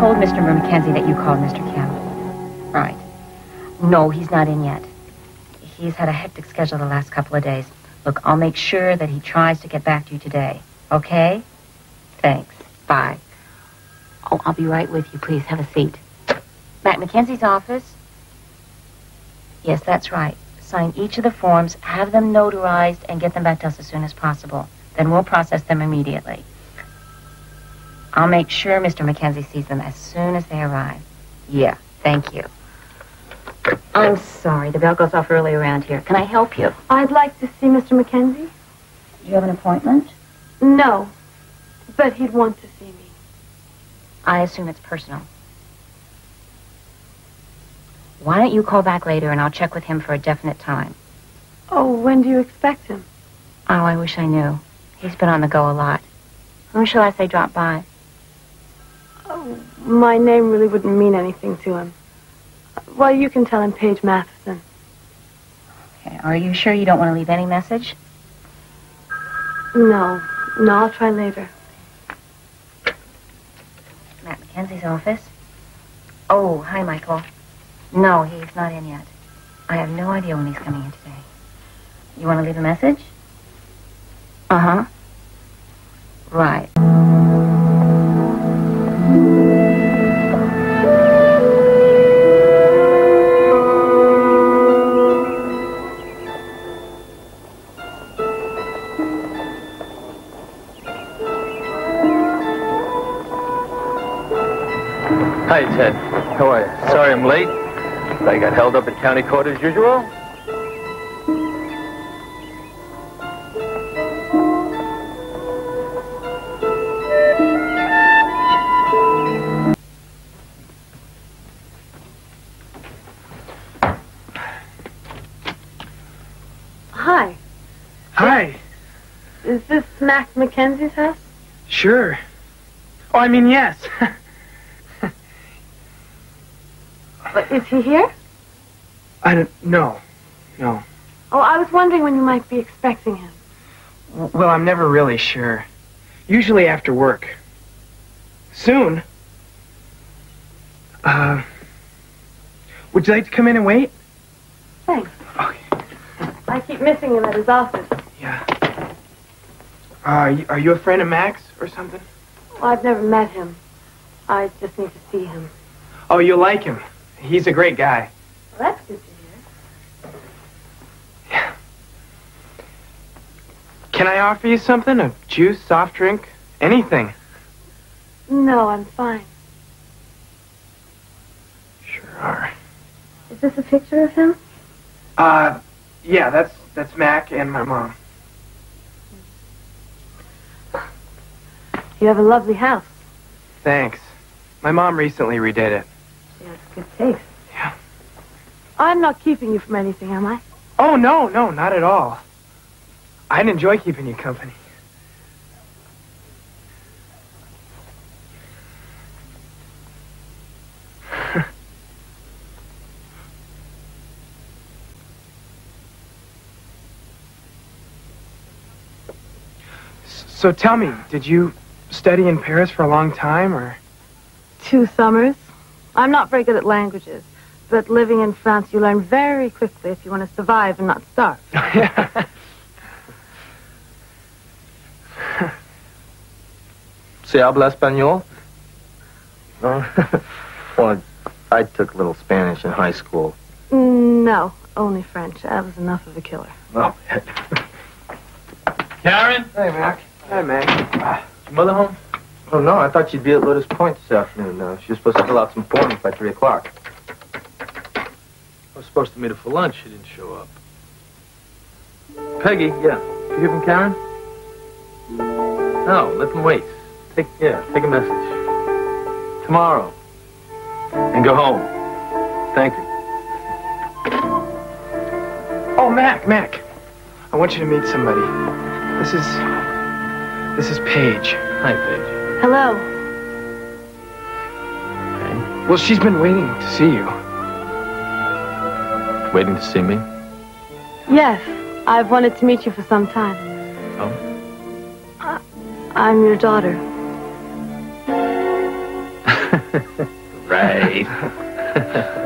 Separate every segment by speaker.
Speaker 1: told Mr. Mackenzie that you called Mr. Campbell. Right. No, he's not in yet. He's had a hectic schedule the last couple of days. Look, I'll make sure that he tries to get back to you today. Okay? Thanks. Bye. Oh, I'll be right with you. Please have a seat. Mac Mackenzie's office? Yes, that's right. Sign each of the forms, have them notarized, and get them back to us as soon as possible. Then we'll process them immediately. I'll make sure Mr. Mackenzie sees them as soon as they arrive. Yeah, thank you. I'm sorry. The bell goes off early around here. Can I help you?
Speaker 2: I'd like to see Mr. Mackenzie.
Speaker 1: Do you have an appointment?
Speaker 2: No, but he'd want to see me.
Speaker 1: I assume it's personal. Why don't you call back later and I'll check with him for a definite time?
Speaker 2: Oh, when do you expect him?
Speaker 1: Oh, I wish I knew. He's been on the go a lot. When shall I say drop by?
Speaker 2: Oh, my name really wouldn't mean anything to him. Well, you can tell him Paige Matheson.
Speaker 1: Okay. Are you sure you don't want to leave any message?
Speaker 2: No, no, I'll try later.
Speaker 1: Mac Mackenzie's office? Oh, hi, Michael. No, he's not in yet. I have no idea when he's coming in today. You want to leave a message? Uh-huh. Right.
Speaker 3: Hi, Ted. How are you? Sorry I'm late. I got held up at county court as usual.
Speaker 2: Hi,
Speaker 4: Hi.
Speaker 2: is this Mac Mackenzie's house?
Speaker 4: Sure. Oh, I mean, yes.
Speaker 2: But is he here?
Speaker 4: I don't. know. No.
Speaker 2: Oh, I was wondering when you might be expecting him.
Speaker 4: Well, I'm never really sure. Usually after work. Soon. Uh. Would you like to come in and wait?
Speaker 2: Thanks.
Speaker 4: Okay.
Speaker 2: I keep missing him at his office.
Speaker 4: Yeah. Uh, are you, are you a friend of Mac's or something?
Speaker 2: Well, I've never met him. I just need to see him.
Speaker 4: Oh, you'll like him. He's a great guy.
Speaker 2: Well, that's good to hear. Yeah.
Speaker 4: Can I offer you something? A juice, soft drink, anything?
Speaker 2: No, I'm fine.
Speaker 4: Sure are.
Speaker 2: Is this a picture of him?
Speaker 4: Uh, yeah, that's that's Mac and my mom.
Speaker 2: You have a lovely house.
Speaker 4: Thanks. My mom recently redid it.
Speaker 2: Has good taste.
Speaker 4: Yeah.
Speaker 2: I'm not keeping you from anything, am I?
Speaker 4: Oh, no, no, not at all. I'd enjoy keeping you company. So tell me, did you study in Paris for a long time, or?
Speaker 2: Two summers. I'm not very good at languages, but living in France, you learn very quickly if you want to survive and not starve.
Speaker 3: Se habla español? No? well, I took a little Spanish in high school.
Speaker 2: No, only French. That was enough of a killer.
Speaker 3: Oh.
Speaker 5: Karen?
Speaker 4: Hey, Mac. Hi, Mac.
Speaker 5: Is your mother home?
Speaker 3: Oh, no, I thought you'd be at Lotus Point this afternoon. Uh, she was supposed to fill out some forms by 3 o'clock.
Speaker 5: I was supposed to meet her for lunch. She didn't show up. Peggy, yeah. Did you hear from Karen? No, let them wait. Take, yeah, take a message. Tomorrow. And go home. Thank you.
Speaker 4: Oh, Mac, Mac. I want you to meet somebody. This is. This is Paige.
Speaker 5: Hi, Paige.
Speaker 2: Hello.
Speaker 5: Okay.
Speaker 4: Well, she's been waiting to see you.
Speaker 5: Waiting to see me?
Speaker 2: Yes, I've wanted to meet you for some time.
Speaker 5: Oh?
Speaker 2: I'm your daughter.
Speaker 5: right.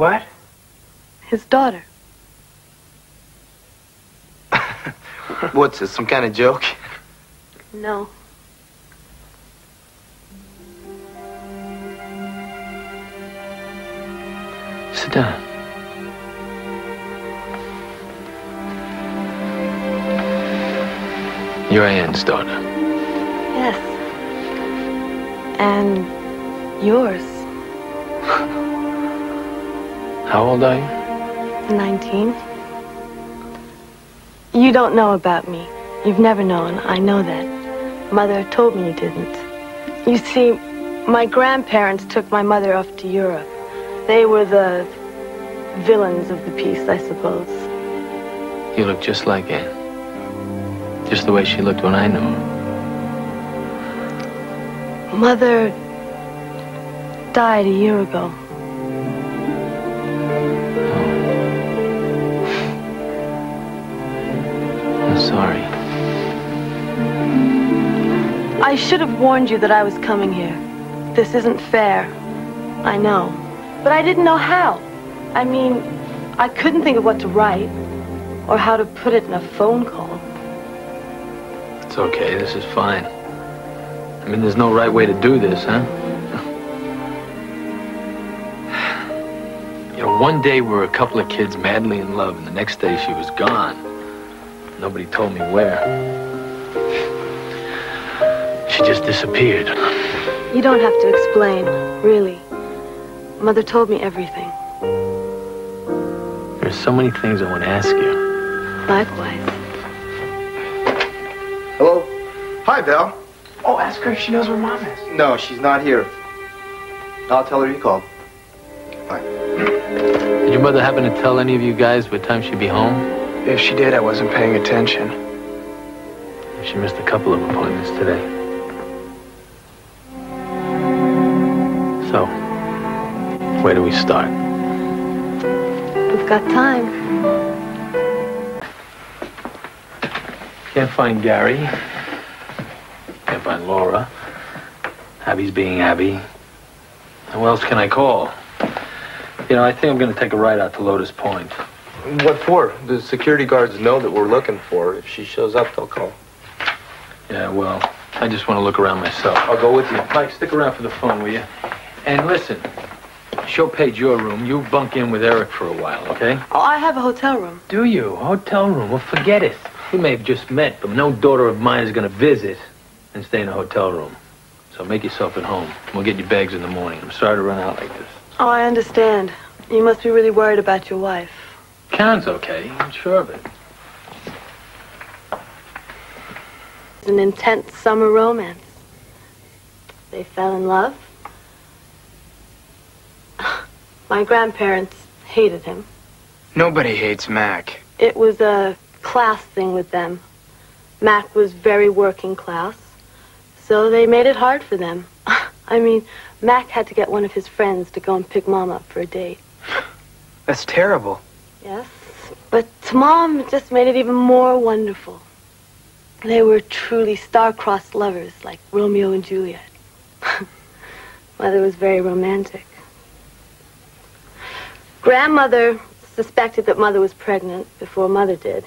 Speaker 4: what?
Speaker 2: His daughter.
Speaker 3: What's this, some kind of joke?
Speaker 2: No.
Speaker 5: Sit down. You're Anne's daughter.
Speaker 2: Yes. And yours.
Speaker 5: How old are you?
Speaker 2: 19. You don't know about me. You've never known. I know that. Mother told me you didn't. You see, my grandparents took my mother off to Europe. They were the villains of the piece, I suppose.
Speaker 5: You look just like Anne. Just the way she looked when I knew her.
Speaker 2: Mother died a year ago. I should have warned you that I was coming here. This isn't fair. I know. But I didn't know how. I mean, I couldn't think of what to write or how to put it in a phone call.
Speaker 5: It's okay. This is fine. I mean, there's no right way to do this, huh? You know, one day we were a couple of kids madly in love, and the next day she was gone. Nobody told me where. She just disappeared.
Speaker 2: You don't have to explain, really. Mother told me everything.
Speaker 5: There's so many things I want to ask you.
Speaker 2: Likewise.
Speaker 3: Hello? Hi, Val.
Speaker 4: Oh, ask her if she knows where Mom is.
Speaker 3: No, she's not here. I'll tell her you called. Bye.
Speaker 5: Did your mother happen to tell any of you guys what time she'd be home?
Speaker 4: If she did, I wasn't paying attention.
Speaker 5: She missed a couple of appointments today. So, where do we start?
Speaker 2: We've got time.
Speaker 5: Can't find Gary. Can't find Laura. Abby's being Abby. Who else can I call? You know, I think I'm going to take a ride out to Lotus Point.
Speaker 3: What for? The security guards know that we're looking for her. If she shows up, they'll call.
Speaker 5: Yeah, well, I just want to look around myself.
Speaker 3: I'll go with you.
Speaker 5: Mike, stick around for the phone, will you? And listen, show Paige your room. You bunk in with Eric for a while, okay?
Speaker 2: Oh, I have a hotel room.
Speaker 5: Do you? Hotel room? Well, forget it. We may have just met, but no daughter of mine is going to visit and stay in a hotel room. So make yourself at home. We'll get your bags in the morning. I'm sorry to run out like this.
Speaker 2: Oh, I understand. You must be really worried about your wife.
Speaker 5: Karen's okay. I'm sure of it.
Speaker 2: It's an intense summer romance. They fell in love. My grandparents hated him.
Speaker 4: Nobody hates Mac.
Speaker 2: It was a class thing with them. Mac was very working class, so they made it hard for them. I mean, Mac had to get one of his friends to go and pick Mom up for a date.
Speaker 4: That's terrible.
Speaker 2: Yes, but to Mom, it just made it even more wonderful. They were truly star-crossed lovers, like Romeo and Juliet. Mother was very romantic. Grandmother suspected that Mother was pregnant before Mother did.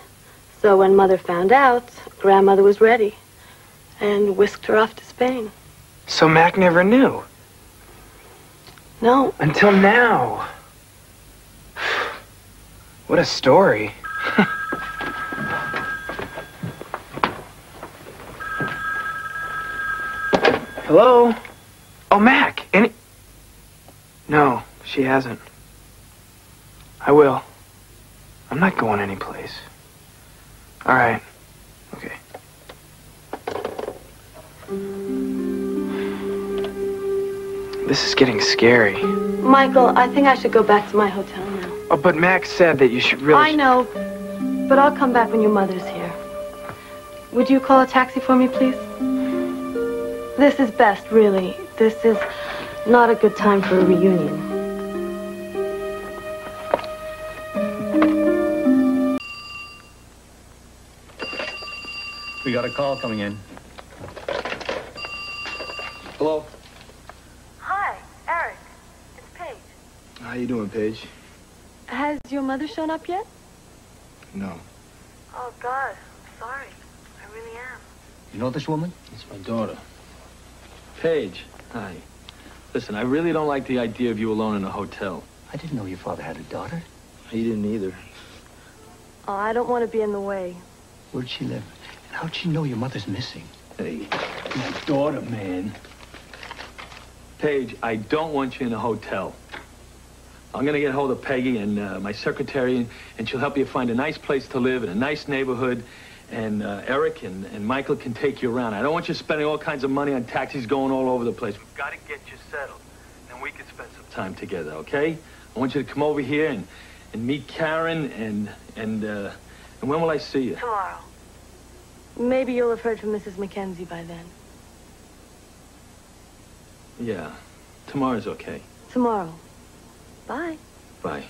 Speaker 2: So when Mother found out, Grandmother was ready and whisked her off to Spain.
Speaker 4: So Mac never knew.
Speaker 2: No,
Speaker 4: Until now. What a story. Hello? Oh, Mac. Any... No, she hasn't. I will. I'm not going anyplace. All right. Okay. This is getting scary.
Speaker 2: Michael, I think I should go back to my hotel now.
Speaker 4: Oh, but Mac said that you should really.
Speaker 2: I know, but I'll come back when your mother's here. Would you call a taxi for me, please? This is best, really. This is not a good time for a reunion.
Speaker 6: Call coming in.
Speaker 4: Hello.
Speaker 2: Hi, Eric. It's Paige.
Speaker 4: How you doing, Paige?
Speaker 2: Has your mother shown up yet?
Speaker 4: No.
Speaker 2: Oh, God. I'm sorry. I really am.
Speaker 6: You know this woman?
Speaker 5: It's my daughter. Paige, hi. Listen, I really don't like the idea of you alone in a hotel.
Speaker 6: I didn't know your father had a daughter.
Speaker 3: He didn't either.
Speaker 2: Oh, I don't want to be in the way.
Speaker 6: Where'd she live? And how'd she know your mother's missing?
Speaker 5: Hey, my daughter, man. Paige, I don't want you in a hotel. I'm gonna get hold of Peggy and uh, my secretary, and, and she'll help you find a nice place to live in a nice neighborhood. And uh, Eric and, and Michael can take you around. I don't want you spending all kinds of money on taxis going all over the place. We've got to get you settled, and we can spend some time together, okay? I want you to come over here and, and meet Karen, and and uh, and when will I see you?
Speaker 2: Tomorrow. Maybe you'll have heard from Mrs. Mackenzie by then.
Speaker 5: Yeah, tomorrow's okay.
Speaker 2: Tomorrow. Bye.
Speaker 5: Bye.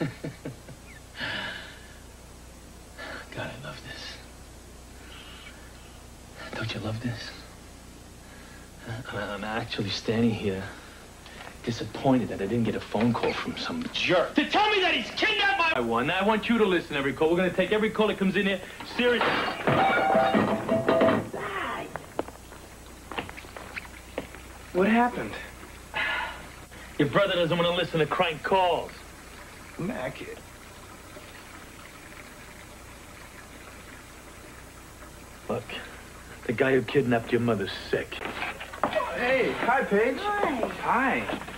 Speaker 5: God, I love this. Don't you love this? I'm actually standing here disappointed that I didn't get a phone call from some jerk to tell me that he's kidnapped my one. I want you to listen to every call. We're going to take every call that comes in here seriously.
Speaker 4: What happened?
Speaker 5: Your brother doesn't want to listen to crank calls.
Speaker 4: Mac.
Speaker 5: Look, the guy who kidnapped your mother's sick.
Speaker 4: Hey, hi, Paige.
Speaker 2: Hi.
Speaker 4: Hi.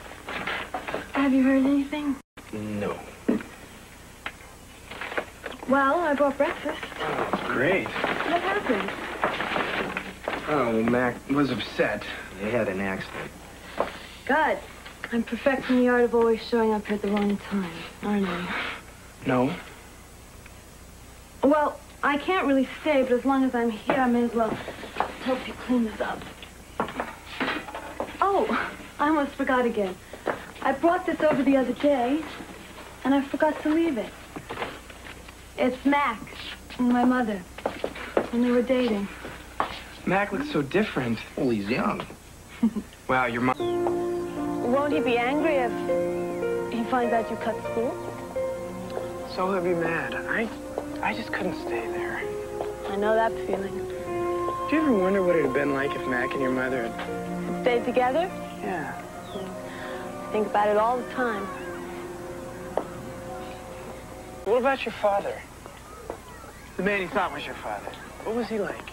Speaker 2: Have you heard anything?
Speaker 4: No.
Speaker 2: Well, I brought breakfast.
Speaker 4: Great.
Speaker 2: What happened?
Speaker 4: Oh, Mac was upset. They had an accident.
Speaker 2: Good. I'm perfecting the art of always showing up here at the wrong time, aren't I?
Speaker 4: No.
Speaker 2: Well, I can't really stay, but as long as I'm here, I may as well help you clean this up. Oh, I almost forgot again. I brought this over the other day, and I forgot to leave it. It's Mac and my mother when they were dating.
Speaker 4: Mac looks so different.
Speaker 3: Well, he's young.
Speaker 4: Wow, your mom.
Speaker 2: Won't he be angry if he finds out you cut school?
Speaker 4: So he'll be mad. I, I just couldn't stay there.
Speaker 2: I know that feeling.
Speaker 4: Do you ever wonder what it'd have been like if Mac and your mother had...
Speaker 2: Stayed together?
Speaker 4: Yeah.
Speaker 2: Think about it all the time.
Speaker 4: What about your father? The man you thought was your father. What was he like?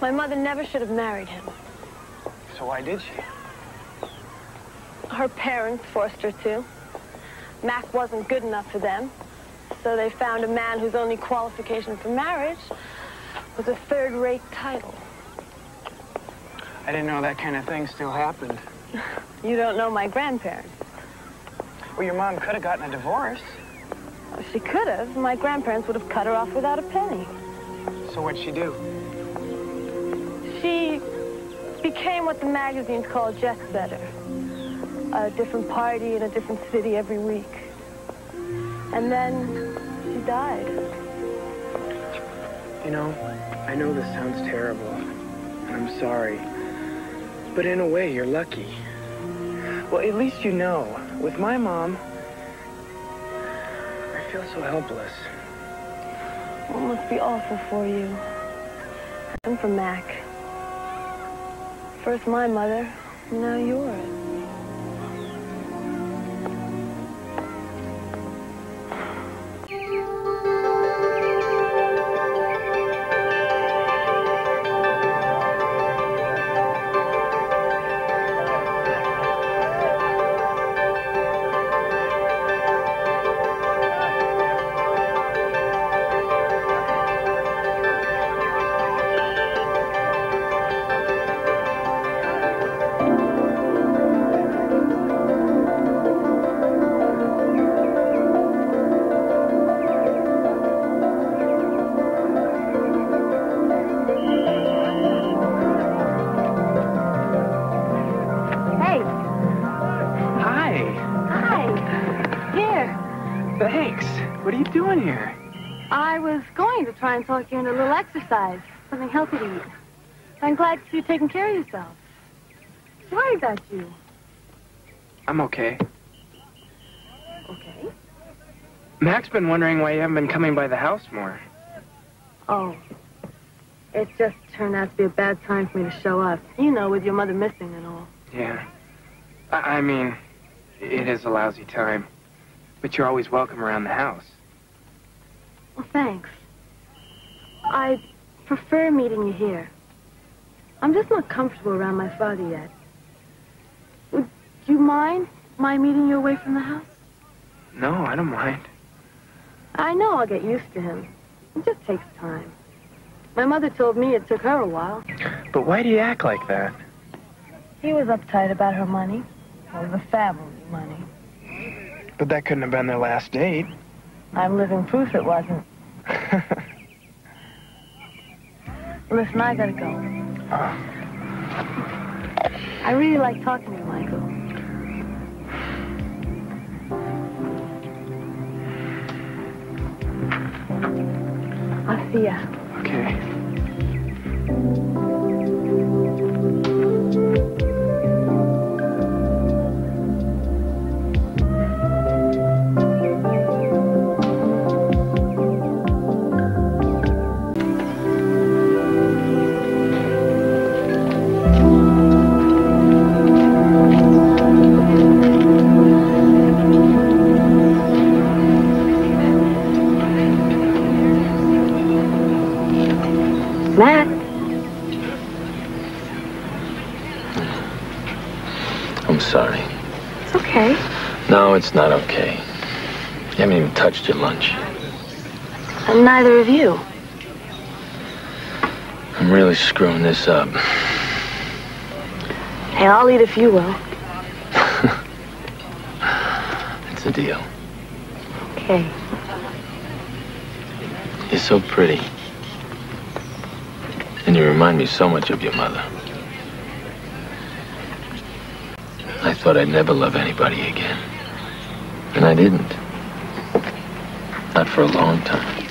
Speaker 2: My mother never should have married him.
Speaker 4: So why did she?
Speaker 2: Her parents forced her to. Mac wasn't good enough for them, so they found a man whose only qualification for marriage was a third-rate title.
Speaker 4: I didn't know that kind of thing still happened.
Speaker 2: You don't know my grandparents.
Speaker 4: Well, your mom could have gotten a divorce.
Speaker 2: If she could have, my grandparents would have cut her off without a penny.
Speaker 4: So what'd she do?
Speaker 2: She became what the magazines call a jet setter. A different party in a different city every week. And then she died.
Speaker 4: You know, I know this sounds terrible, and I'm sorry. But in a way, you're lucky. Well, at least you know, with my mom, I feel so helpless.
Speaker 2: It must be awful for you. And from Mac. First my mother, now yours. Try and talk you into a little exercise, something healthy to eat. I'm glad you're taking care of yourself. Sorry about you.
Speaker 4: I'm okay.
Speaker 2: Okay.
Speaker 4: Mac's been wondering why you haven't been coming by the house more.
Speaker 2: Oh. It just turned out to be a bad time for me to show up. You know, with your mother missing and all.
Speaker 4: Yeah. I, I mean, it is a lousy time. But you're always welcome around the house.
Speaker 2: Well, thanks. I prefer meeting you here. I'm just not comfortable around my father yet. Would you mind my meeting you away from the house?
Speaker 4: No, I don't mind.
Speaker 2: I know I'll get used to him. It just takes time. My mother told me it took her a while.
Speaker 4: But why do you act like that?
Speaker 2: He was uptight about her money. Or the family money.
Speaker 4: But that couldn't have been their last date.
Speaker 2: I'm living proof it wasn't. Listen, I gotta go. I really like talking to you, Michael. I'll see ya.
Speaker 4: okay.
Speaker 2: It's
Speaker 5: not okay. You haven't even touched your lunch.
Speaker 2: And neither of you.
Speaker 5: I'm really screwing this up.
Speaker 2: Hey, I'll eat if you will.
Speaker 5: It's a deal.
Speaker 2: Okay.
Speaker 5: You're so pretty. And you remind me so much of your mother. I thought I'd never love anybody again. And I didn't. Not for a long time.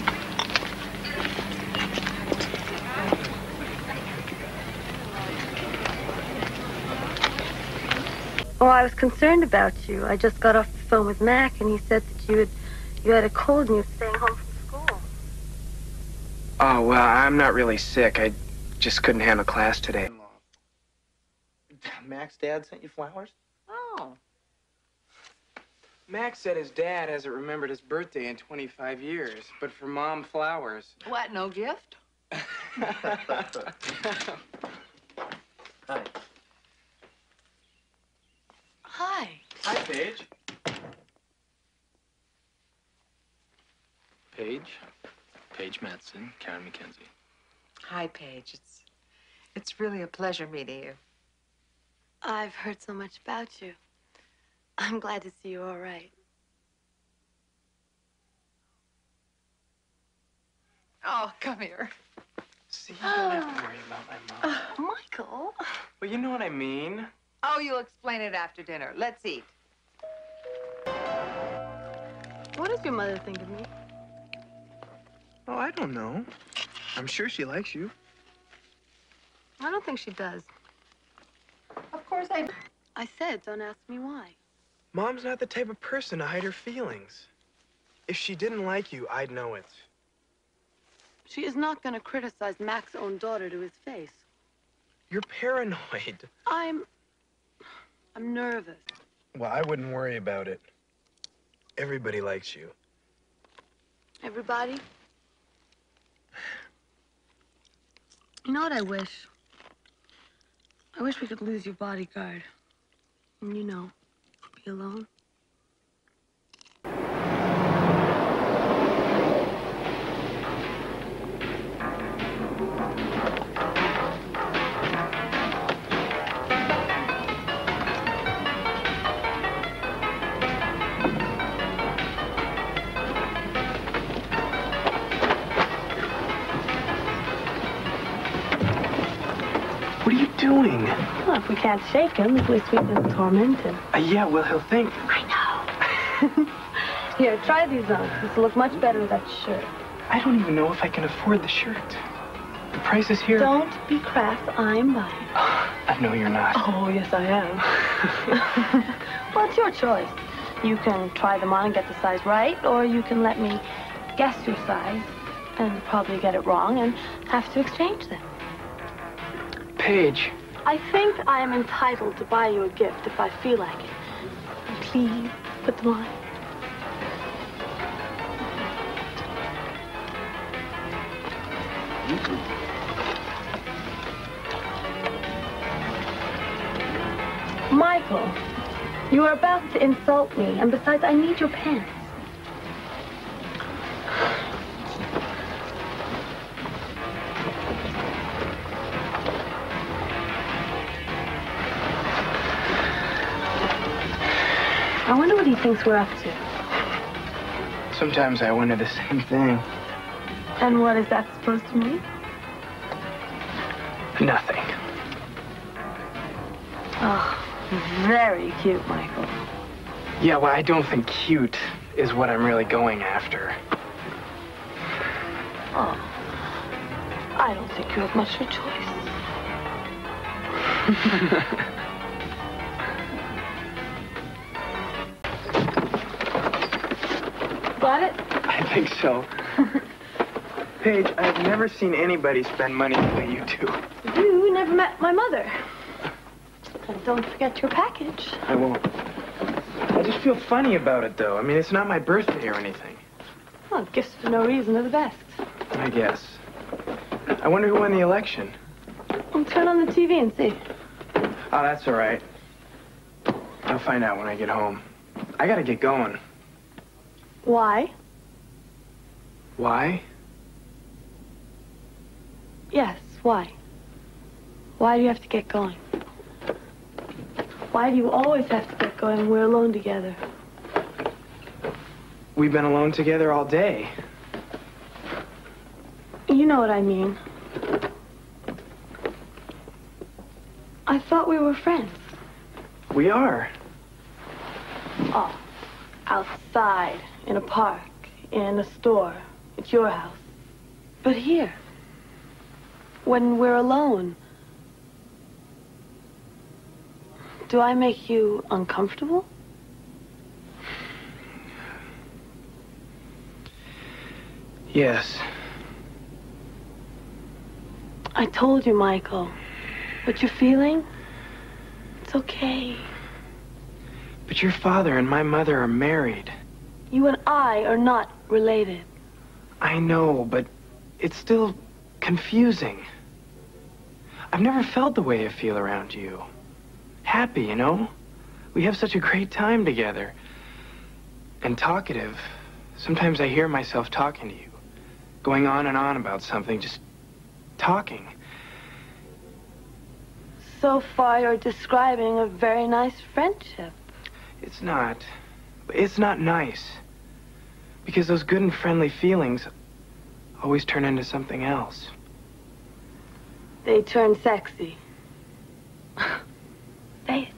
Speaker 2: Oh, I was concerned about you. I just got off the phone with Mac, and he said that you had you had a cold and you were staying home from school.
Speaker 4: Oh, well, I'm not really sick. I just couldn't handle class today.
Speaker 3: Mac's dad sent you flowers?
Speaker 1: Oh.
Speaker 4: Mac said his dad hasn't remembered his birthday in 25 years, but for mom, flowers.
Speaker 1: What, no gift?
Speaker 3: Hi.
Speaker 2: Hi.
Speaker 4: Hi, Paige.
Speaker 5: Paige. Paige Matheson, Karen Mackenzie.
Speaker 7: Hi, Paige. It's it's really a pleasure meeting you.
Speaker 2: I've heard so much about you. I'm glad to see you all right.
Speaker 7: Oh, come here.
Speaker 4: See, you don't have to worry about my mom.
Speaker 2: Uh, Michael.
Speaker 4: Well, you know what I mean.
Speaker 7: Oh, you'll explain it after dinner. Let's eat.
Speaker 2: What does your mother think of me?
Speaker 4: Oh, I don't know. I'm sure she likes you.
Speaker 2: I don't think she does.
Speaker 7: Of course I.
Speaker 2: I said, don't ask me why.
Speaker 4: Mom's not the type of person to hide her feelings. If she didn't like you, I'd know it.
Speaker 2: She is not going to criticize Mac's own daughter to his face.
Speaker 4: You're paranoid.
Speaker 2: I'm. I'm nervous.
Speaker 4: Well, I wouldn't worry about it. Everybody likes you.
Speaker 2: Everybody? You know what I wish? I wish we could lose your bodyguard. And you know, alone.
Speaker 4: What are you doing?
Speaker 2: Well, if we can't shake him, at least we can torment him.
Speaker 4: Uh, yeah, well, he'll think.
Speaker 2: I know. Here, try these on. This will look much better with that shirt.
Speaker 4: I don't even know if I can afford the shirt. The price is here.
Speaker 2: Don't be crass. I'm buying.
Speaker 4: I know you're not.
Speaker 2: Oh, yes, I am. well, it's your choice. You can try them on and get the size right, or you can let me guess your size and probably get it wrong and have to exchange them.
Speaker 4: Paige,
Speaker 2: I think I am entitled to buy you a gift if I feel like it. Please put them on. Michael, you are about to insult me, and besides, I need your pants. We're up to.
Speaker 4: sometimes I wonder the same thing.
Speaker 2: And what is that supposed to mean?
Speaker 4: Nothing.
Speaker 2: Oh, very cute, Michael.
Speaker 4: Yeah, well, I don't think cute is what I'm really going after.
Speaker 2: Oh, I don't think you have much of a choice.
Speaker 4: think so. Paige, I've never seen anybody spend money the way you do.
Speaker 2: You never met my mother. And don't forget your package.
Speaker 4: I won't. I just feel funny about it, though. I mean, it's not my birthday or anything.
Speaker 2: Well, gifts for no reason are the best.
Speaker 4: I guess. I wonder who won the election.
Speaker 2: Well, turn on the TV and see.
Speaker 4: Oh, that's all right. I'll find out when I get home. I gotta get going.
Speaker 2: Why?
Speaker 4: Why?
Speaker 2: Yes, why? Why do you have to get going? Why do you always have to get going when we're alone together?
Speaker 4: We've been alone together all day.
Speaker 2: You know what I mean. I thought we were friends.
Speaker 4: We are.
Speaker 2: Oh, outside, in a park, in a store, at your house. But here, when we're alone, do I make you uncomfortable?
Speaker 4: Yes.
Speaker 2: I told you, Michael. What you're feeling, it's okay.
Speaker 4: But your father and my mother are married.
Speaker 2: You and I are not related.
Speaker 4: I know, but it's still confusing. I've never felt the way I feel around you. Happy, you know? We have such a great time together. And talkative. Sometimes I hear myself talking to you. Going on and on about something, just talking.
Speaker 2: So far, you're describing a very nice friendship.
Speaker 4: It's not. It's not nice. Because those good and friendly feelings always turn into something else.
Speaker 2: They turn sexy. they.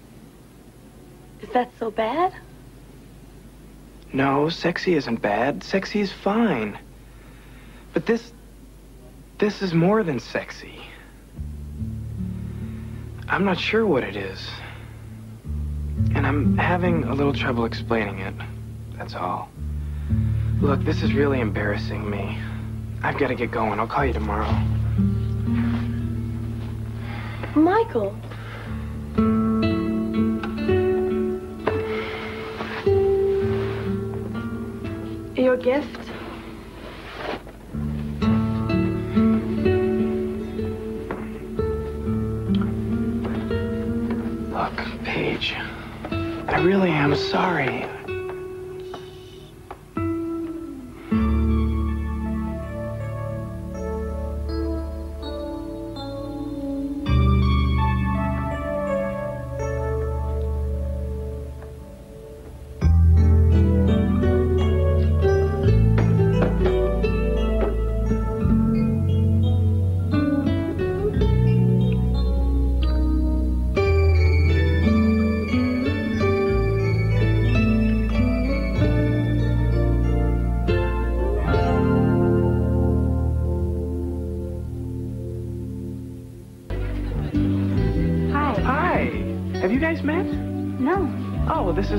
Speaker 2: Is that so bad?
Speaker 4: No, sexy isn't bad. Sexy is fine. But this. This is more than sexy. I'm not sure what it is. And I'm having a little trouble explaining it. That's all. Look, this is really embarrassing me. I've got to get going. I'll call you tomorrow.
Speaker 2: Michael. Your gift?
Speaker 4: Look, Paige. I really am sorry.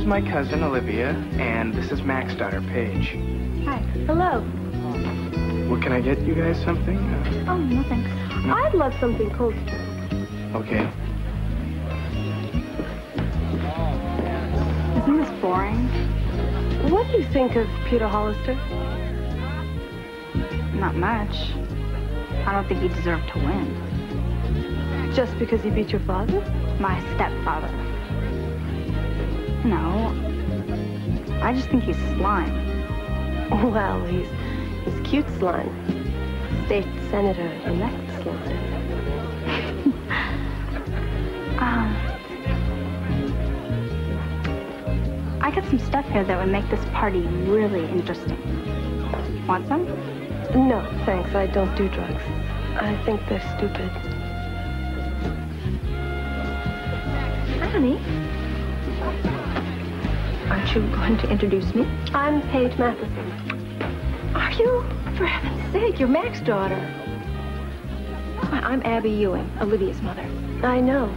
Speaker 4: My cousin, Olivia, and this is Mac's daughter, Paige.
Speaker 8: Hi. Hello.
Speaker 4: What can I get you guys something? Uh,
Speaker 8: Oh, nothing. I'd love something cold.
Speaker 4: okay.
Speaker 8: Isn't this boring?
Speaker 2: What do you think of Peter Hollister?
Speaker 8: Not much. I don't think he deserved to win.
Speaker 2: Just because he beat your father?
Speaker 8: My stepfather. No. I just think he's slime.
Speaker 2: Well, he's he's cute slime. State senator elect slime.
Speaker 8: Um, I got some stuff here that would make this party really interesting. Want some?
Speaker 2: No, thanks. I don't do drugs. I think they're stupid.
Speaker 8: Hi, honey. Aren't you going to introduce me?
Speaker 2: I'm Paige Matheson.
Speaker 8: Are you? For heaven's sake, you're Mac's daughter. Why, I'm Abby Ewing, Olivia's mother.
Speaker 2: I know.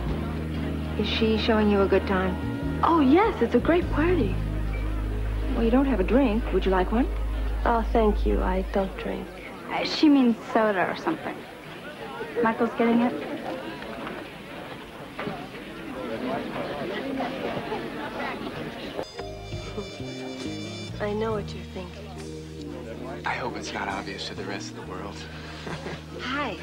Speaker 8: Is she showing you a good time?
Speaker 2: Oh, yes, it's a great party.
Speaker 8: Well, you don't have a drink. Would you like one?
Speaker 2: Oh, thank you. I don't drink.
Speaker 8: Uh, she means soda or something. Michael's getting it?
Speaker 4: It's not obvious to the rest of the world.
Speaker 9: Hi.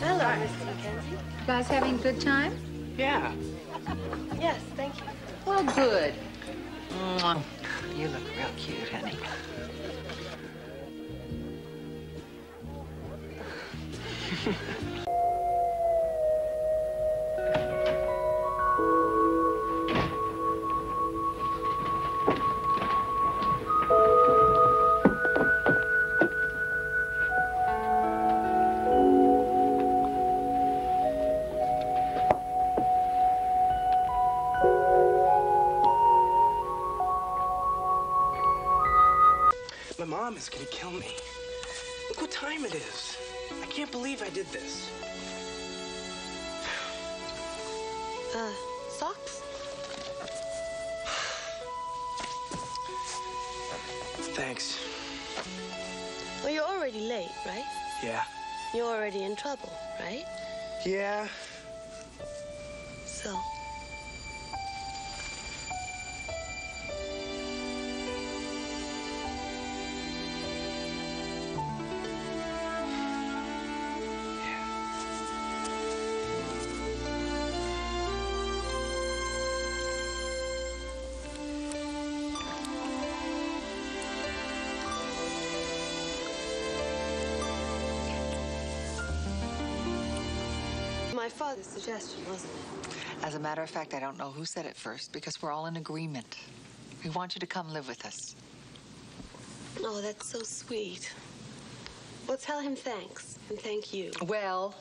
Speaker 2: Hello, Mrs. Mackenzie.
Speaker 9: You guys having a good time?
Speaker 4: Yeah.
Speaker 2: Yes, thank you.
Speaker 9: Well, good.
Speaker 10: Mwah. You look real cute, honey.
Speaker 2: Uh, socks?
Speaker 4: Thanks.
Speaker 2: Well, you're already late, right?
Speaker 4: Yeah.
Speaker 2: You're already in trouble, right?
Speaker 4: Yeah.
Speaker 2: So, father's suggestion, wasn't it?
Speaker 10: As a matter of fact, I don't know who said it first because we're all in agreement. We want you to come live with us.
Speaker 2: Oh, that's so sweet. Well, tell him thanks, and thank you.
Speaker 10: Well,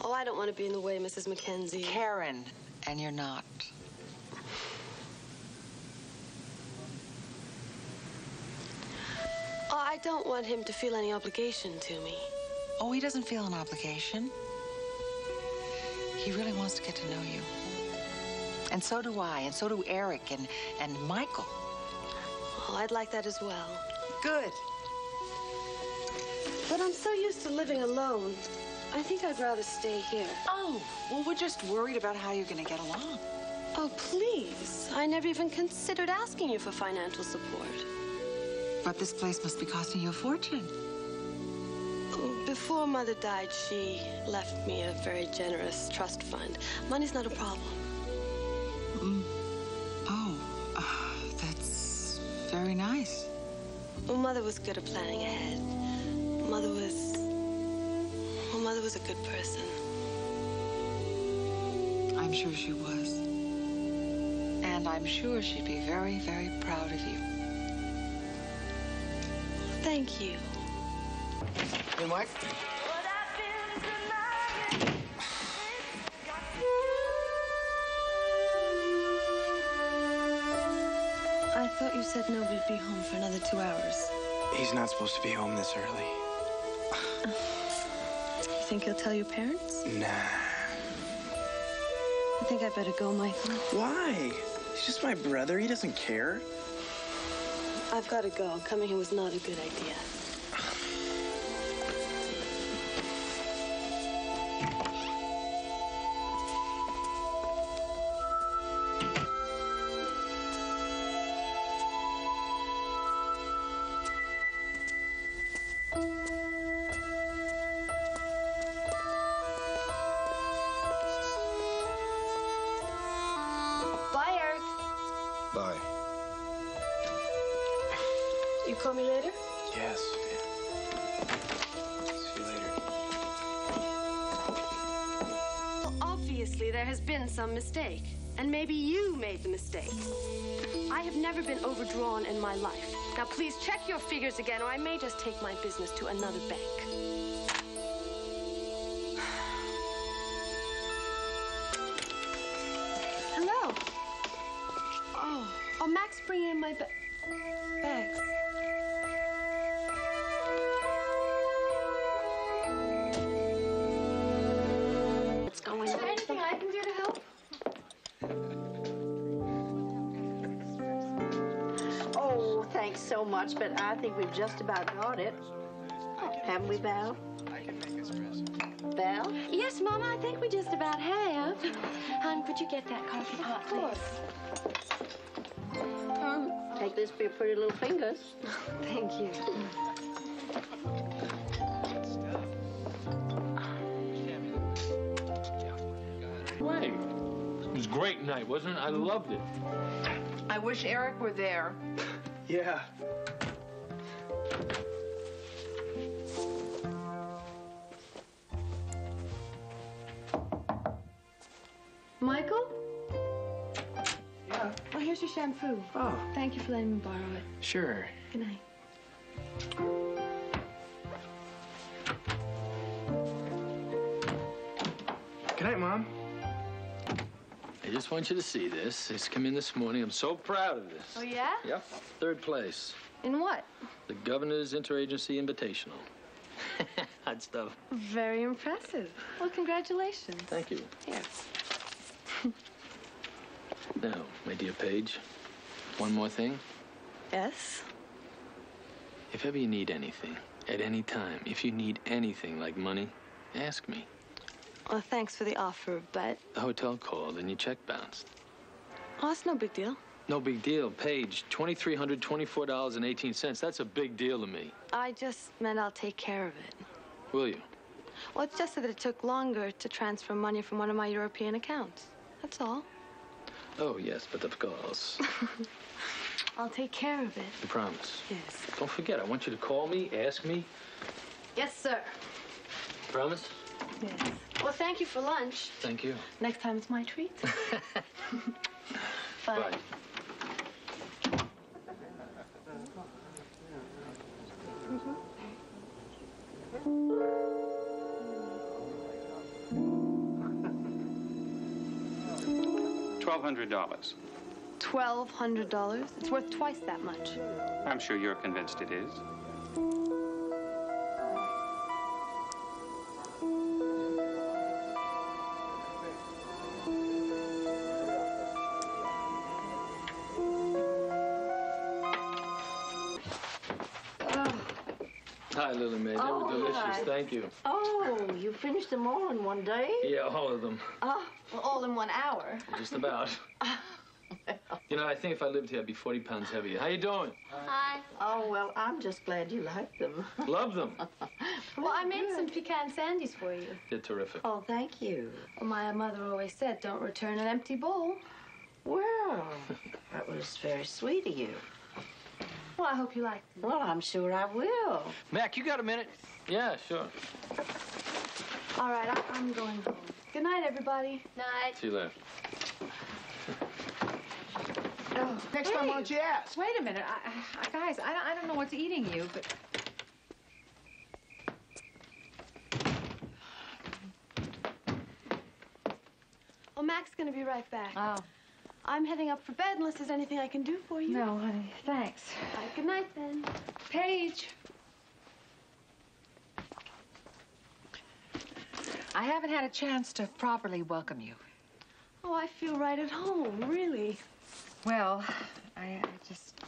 Speaker 2: Oh, I don't want to be in the way, Mrs. Mackenzie.
Speaker 10: Karen, and you're not.
Speaker 2: Oh, I don't want him to feel any obligation to me.
Speaker 10: Oh, he doesn't feel an obligation. He really wants to get to know you. And so do I, and so do Eric and, and Michael.
Speaker 2: Oh, I'd like that as well.
Speaker 10: Good.
Speaker 2: But I'm so used to living alone. I think I'd rather stay here.
Speaker 10: Oh, well, we're just worried about how you're going to get along.
Speaker 2: Oh, please. I never even considered asking you for financial support.
Speaker 10: But this place must be costing you a fortune.
Speaker 2: Before Mother died, she left me a very generous trust fund. Money's not a problem.
Speaker 10: Oh, uh, that's very nice.
Speaker 2: Well, Mother was good at planning ahead. Mother was. Well, Mother was a good person.
Speaker 10: I'm sure she was. And I'm sure she'd be very, very proud of you.
Speaker 2: Thank you.
Speaker 4: Hey, Mike.
Speaker 2: I thought you said nobody'd be home for another two hours.
Speaker 4: He's not supposed to be home this early.
Speaker 2: You think he'll tell your parents?
Speaker 4: Nah.
Speaker 2: I think I better go, Michael.
Speaker 4: Why? He's just my brother. He doesn't care.
Speaker 2: I've got to go. Coming here was not a good idea.
Speaker 11: Some mistake. And maybe you made the mistake. I have never been overdrawn in my life. Now, please check your figures again, or I may just take my business to another bank.
Speaker 12: Thanks so much, but I think we've just about got it. Haven't we, Val? Val?
Speaker 11: Yes, Mama, I think we just about have. Hon, could you get that coffee pot, please?
Speaker 12: Hmm. Take this for your pretty little fingers.
Speaker 11: Thank you.
Speaker 5: Wait. It was a great night, wasn't it? I loved it.
Speaker 13: I wish Eric were there.
Speaker 4: Yeah.
Speaker 2: Michael?
Speaker 4: Yeah.
Speaker 2: Oh, here's your shampoo.
Speaker 4: Oh,
Speaker 2: Thank you for letting me borrow it.
Speaker 4: sure.
Speaker 2: Good night.
Speaker 5: Want you to see this. It's come in this morning. I'm so proud of this.
Speaker 2: Oh, yeah?
Speaker 5: Yep. Third place.
Speaker 2: In what?
Speaker 5: The Governor's Interagency Invitational. Hot stuff.
Speaker 2: Very impressive. Well, congratulations.
Speaker 5: Thank you.
Speaker 2: Here.
Speaker 5: Now, my dear Paige, one more thing.
Speaker 2: Yes?
Speaker 5: If ever you need anything, at any time, if you need anything like money, ask me.
Speaker 2: Well, thanks for the offer, but
Speaker 5: The hotel called and your check bounced.
Speaker 2: oh, it's no big deal.
Speaker 5: No big deal. Paige, $2,324.18. That's a big deal to me.
Speaker 2: I just meant I'll take care of it.
Speaker 5: Will you?
Speaker 2: Well, it's just that it took longer to transfer money from one of my European accounts. That's all.
Speaker 5: Oh, yes, but of course.
Speaker 2: I'll take care of it.
Speaker 5: You promise.
Speaker 2: Yes.
Speaker 5: Don't forget, I want you to call me, ask me.
Speaker 2: Yes, sir.
Speaker 5: Promise?
Speaker 2: Yes. Well, thank you for lunch.
Speaker 5: Thank you.
Speaker 2: Next time it's my treat. Bye.
Speaker 5: Bye.
Speaker 14: $1,200.
Speaker 2: Twelve hundred dollars. It's worth twice that much.
Speaker 14: I'm sure you're convinced it is.
Speaker 5: Thank you.
Speaker 12: Oh, you finished them all in one day?
Speaker 5: Yeah, all of them.
Speaker 12: Oh, well, all in one hour.
Speaker 5: Just about. Ah, you know, I think if I lived here, I'd be 40 pounds heavier. How you doing?
Speaker 12: Hi. Oh, well, I'm just glad you like them.
Speaker 5: Love them.
Speaker 2: Well, I made some pecan sandies for you.
Speaker 5: They're terrific.
Speaker 12: Oh, thank you.
Speaker 2: Well, my mother always said, "Don't return an empty bowl."
Speaker 12: Well, that was very sweet of you.
Speaker 2: Well, I hope you like them.
Speaker 12: Well, I'm sure I will.
Speaker 5: Mac, you got a minute? Yeah, sure.
Speaker 2: All right, I- I'm going home. Good night, everybody. Night.
Speaker 5: See you later.
Speaker 13: Oh, Next time, why don't you ask?
Speaker 10: Wait a minute, I, I, guys. I don't, I don't know what's eating you, but
Speaker 2: Oh, Mac's gonna be right back.
Speaker 10: oh
Speaker 2: I'm heading up for bed unless there's anything I can do for you.
Speaker 10: no, honey. Thanks.
Speaker 2: All right, good night then.
Speaker 10: Paige. I haven't had a chance to properly welcome you.
Speaker 2: Oh, I feel right at home, really.
Speaker 10: Well, I, I just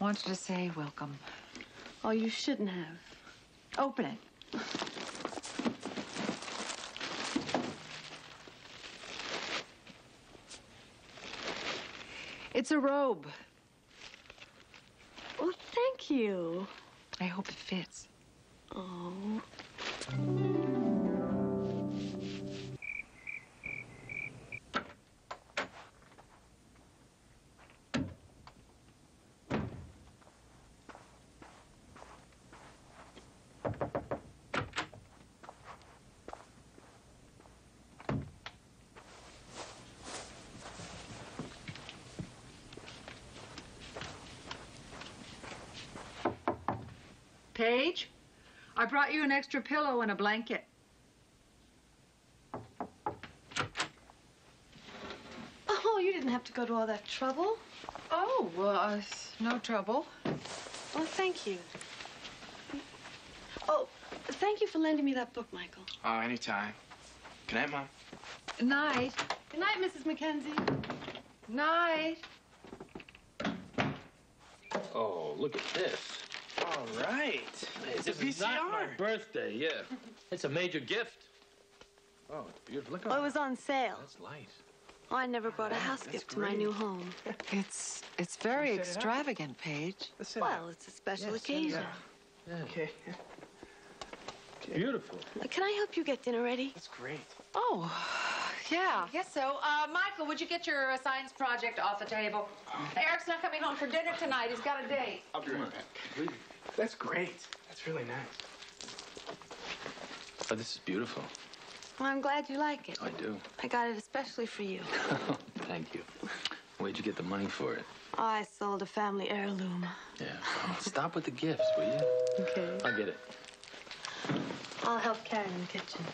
Speaker 10: wanted to say welcome.
Speaker 2: Oh, you shouldn't have.
Speaker 10: Open it. A robe.
Speaker 2: Well, thank you.
Speaker 10: I hope it fits.
Speaker 2: Oh.
Speaker 10: I brought you an extra pillow and a blanket.
Speaker 2: Oh, you didn't have to go to all that trouble.
Speaker 10: Oh, well, uh, no trouble.
Speaker 2: Well, thank you. Oh, thank you for lending me that book, Michael.
Speaker 4: Oh, anytime. Good night, Mom.
Speaker 10: Good Night.
Speaker 2: Good night, Mrs. Mackenzie.
Speaker 10: Night.
Speaker 3: Oh, look at this.
Speaker 4: All right. It's a
Speaker 3: this is not my
Speaker 4: VCR.
Speaker 3: birthday, yeah. It's a major gift. Oh, it's beautiful. Look at
Speaker 2: Oh, it was on sale.
Speaker 3: That's light.
Speaker 2: Oh, I never brought a house gift to my
Speaker 4: great.
Speaker 2: new home.
Speaker 10: It's it's very
Speaker 4: Set it up.
Speaker 10: extravagant, Paige.
Speaker 4: Let's sit down.
Speaker 2: Well, it's a special
Speaker 4: Yes,
Speaker 2: occasion.
Speaker 3: Yeah.
Speaker 4: Okay.
Speaker 3: Beautiful.
Speaker 2: Can I help you get dinner ready?
Speaker 4: That's great.
Speaker 10: Oh, yeah.
Speaker 12: I guess so. Uh, Michael, would you get your uh, science project off the table? Eric's not coming home for dinner tonight. He's got a date.
Speaker 4: I'll be right back. That's great. That's really nice.
Speaker 3: Oh, this is beautiful.
Speaker 2: Well, I'm glad you like it.
Speaker 3: I do.
Speaker 2: I got it especially for you.
Speaker 3: Thank you. Where'd you get the money for it?
Speaker 2: Oh, I sold a family heirloom.
Speaker 3: Yeah. Oh, stop with the gifts, will you?
Speaker 2: Okay.
Speaker 3: I'll get it.
Speaker 2: I'll help Karen in the kitchen.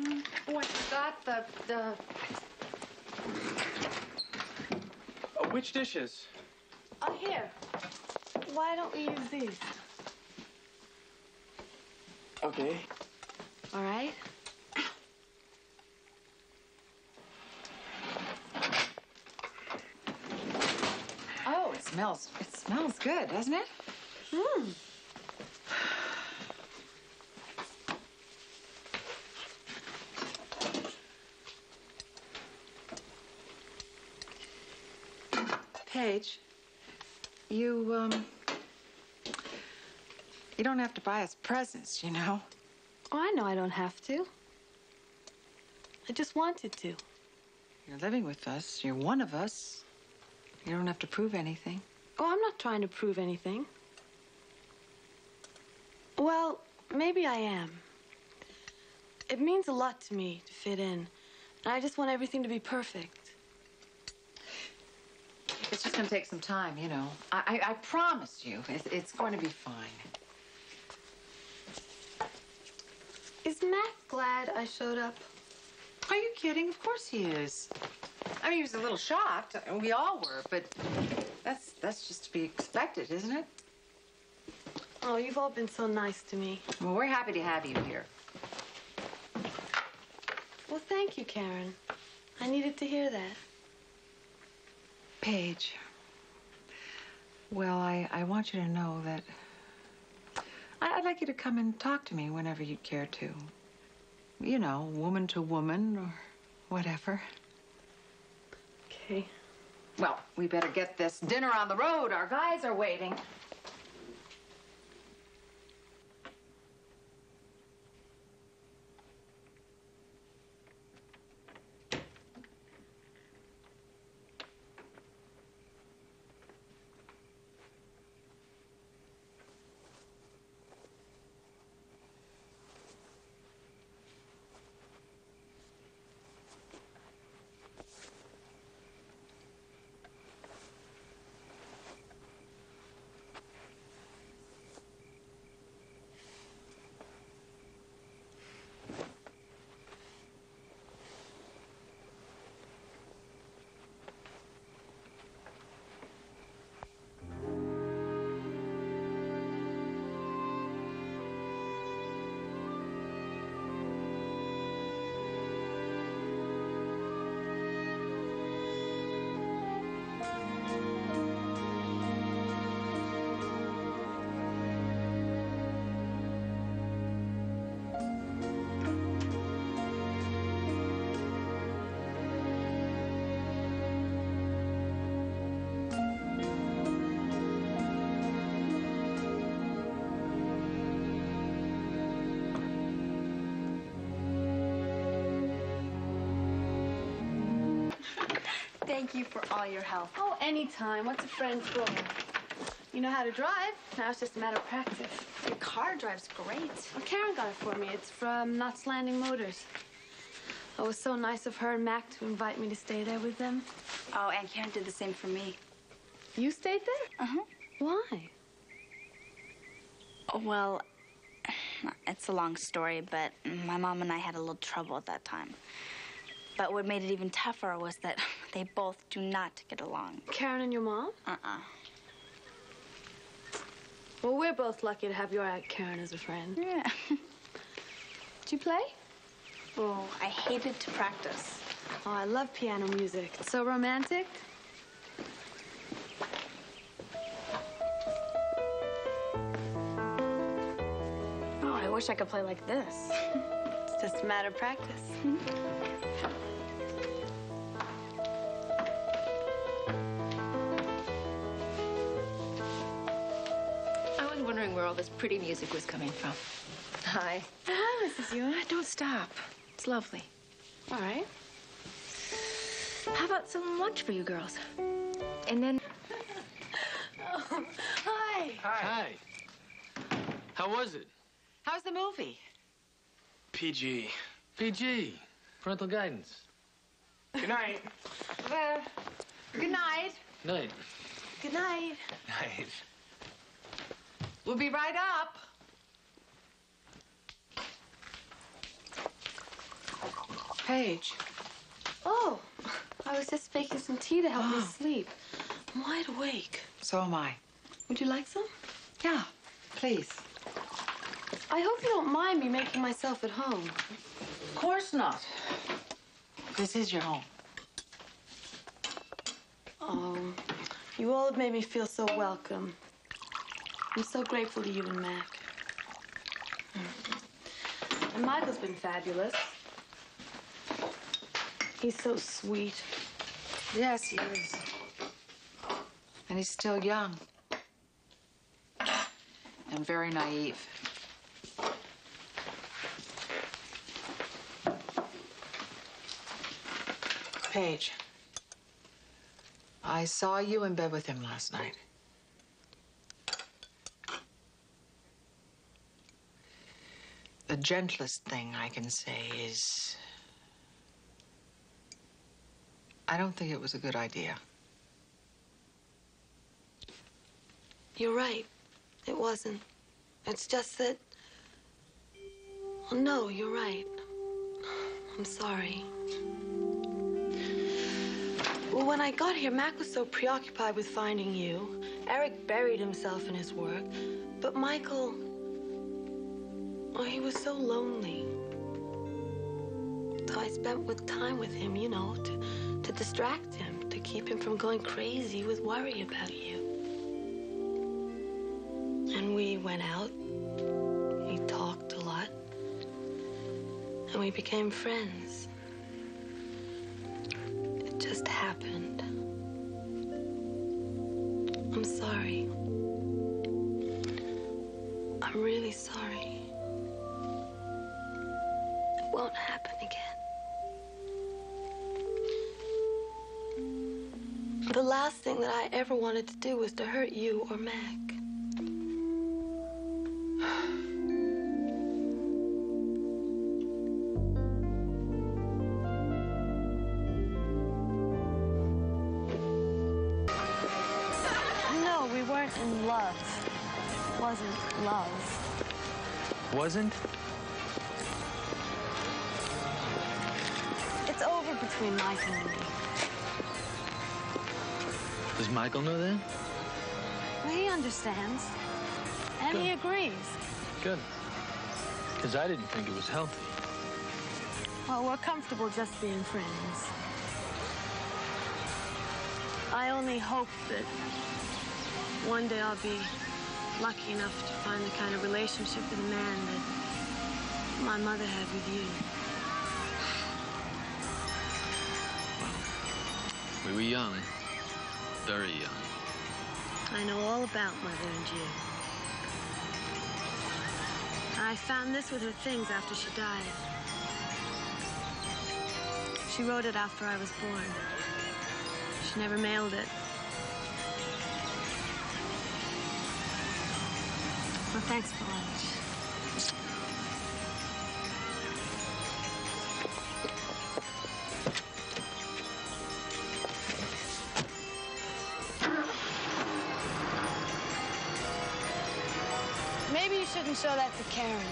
Speaker 12: Oh, I forgot the, the...
Speaker 4: Oh, which dishes?
Speaker 2: Oh, here. Why don't we use these?
Speaker 4: Okay.
Speaker 2: All right.
Speaker 10: Oh, it smells. It smells good, doesn't it?
Speaker 2: Hmm.
Speaker 10: Paige, you um, you don't have to buy us presents, you know.
Speaker 2: Oh, I know I don't have to. I just wanted to.
Speaker 10: You're living with us. You're one of us. You don't have to prove anything.
Speaker 2: Oh, I'm not trying to prove anything. Well, maybe I am. It means a lot to me to fit in. And I just want everything to be perfect.
Speaker 10: It's just to take some time, you know. I, I, I promise you, it's, it's going to be fine.
Speaker 2: Is Mac glad I showed up?
Speaker 10: Are you kidding? Of course he is. I mean, he was a little shocked. We all were, but that's that's just to be expected, isn't it?
Speaker 2: Oh, you've all been so nice to me.
Speaker 10: Well, we're happy to have you here.
Speaker 2: Well, thank you, Karen. I needed to hear that.
Speaker 10: Paige. Well, I, I want you to know that I- I'd like you to come and talk to me whenever you'd care to. You know, woman to woman or whatever.
Speaker 2: Okay.
Speaker 10: Well, we better get this dinner on the road. Our guys are waiting.
Speaker 8: Thank you for all your help.
Speaker 2: Oh, anytime. What's a friend for? You know how to drive. Now it's just a matter of practice.
Speaker 8: Your car drives great.
Speaker 2: Well, Karen got it for me. It's from Knots Landing Motors. Oh, it was so nice of her and Mac to invite me to stay there with them.
Speaker 8: Oh, and Karen did the same for me.
Speaker 2: You stayed there?
Speaker 8: Uh-huh.
Speaker 2: Why?
Speaker 8: Well, it's a long story, but my mom and I had a little trouble at that time. But what made it even tougher was that they both do not get along.
Speaker 2: Karen and your mom?
Speaker 8: Uh-uh.
Speaker 2: Well, we're both lucky to have your Aunt Karen as a friend.
Speaker 8: Yeah.
Speaker 2: Did you play?
Speaker 8: Oh, I hated to practice.
Speaker 2: Oh, I love piano music. It's so romantic.
Speaker 8: Oh, I wish I could play like this.
Speaker 2: it's just a matter of practice.
Speaker 12: Wondering where all this pretty music was coming from. Hi.
Speaker 2: Hi, Mrs. Ewing.
Speaker 12: Ah, don't stop. It's lovely.
Speaker 2: All right.
Speaker 12: How about some lunch for you girls? And then.
Speaker 2: Oh, hi.
Speaker 5: Hi. How was it?
Speaker 10: How's the movie?
Speaker 5: PG. PG. Parental guidance.
Speaker 4: Good night.
Speaker 10: Well, good night.
Speaker 5: Night.
Speaker 2: Good night.
Speaker 5: Night.
Speaker 10: We'll be right up. Paige.
Speaker 2: Oh, I was just making some tea to help me sleep. I'm wide awake.
Speaker 10: So am I.
Speaker 2: Would you like some?
Speaker 10: Yeah, please.
Speaker 2: I hope you don't mind me making myself at home.
Speaker 10: Of course not. This is your home.
Speaker 2: Oh, you all have made me feel so welcome. I'm so grateful to you and Mac. And Michael's been fabulous. He's so sweet.
Speaker 10: Yes, he is. And he's still young. And very naive. Paige, I saw you in bed with him last night. Gentlest thing I can say is I don't think it was a good idea.
Speaker 2: You're right. It wasn't. It's just that. Well, no, you're right. I'm sorry. Well, when I got here, Mac was so preoccupied with finding you. Eric buried himself in his work. But Michael. Oh, he was so lonely. So I spent with time with him, you know, to, to distract him, to keep him from going crazy with worry about you. And we went out. We talked a lot. And we became friends. It just happened. I'm sorry. I'm really sorry. It won't happen again. The last thing that I ever wanted to do was to hurt you or Mac. No, we weren't in love. Wasn't love.
Speaker 5: Wasn't?
Speaker 2: Michael and me.
Speaker 5: Does Michael know that?
Speaker 2: Well, he understands. And he agrees.
Speaker 5: Good. Because I didn't think it was healthy.
Speaker 2: Well, we're comfortable just being friends. I only hope that one day I'll be lucky enough to find the kind of relationship with a man that my mother had with you.
Speaker 5: We were young. Very young.
Speaker 2: I know all about Mother and you. I found this with her things after she died. She wrote it after I was born. She never mailed it. Well, thanks for lunch.
Speaker 15: Shouldn't show that to Karen.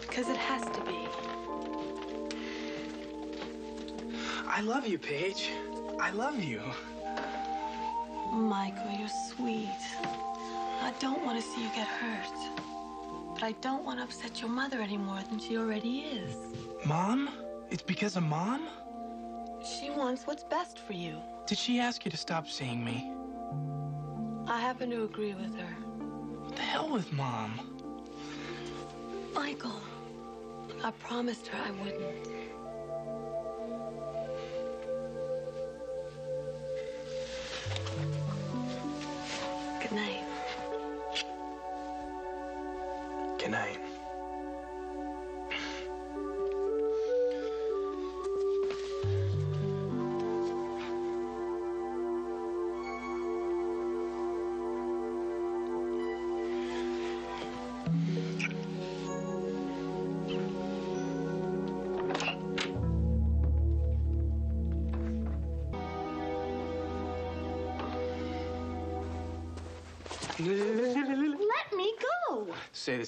Speaker 2: Because it has to be.
Speaker 4: I love you, Paige. I love you.
Speaker 2: Michael, you're sweet. I don't want to see you get hurt. But I don't want to upset your mother any more than she already is.
Speaker 4: Mom? It's because of Mom?
Speaker 2: She wants what's best for you.
Speaker 4: Did she ask you to stop seeing me?
Speaker 2: I happen to agree with her.
Speaker 4: What the hell with Mom?
Speaker 2: Michael, I promised her I wouldn't.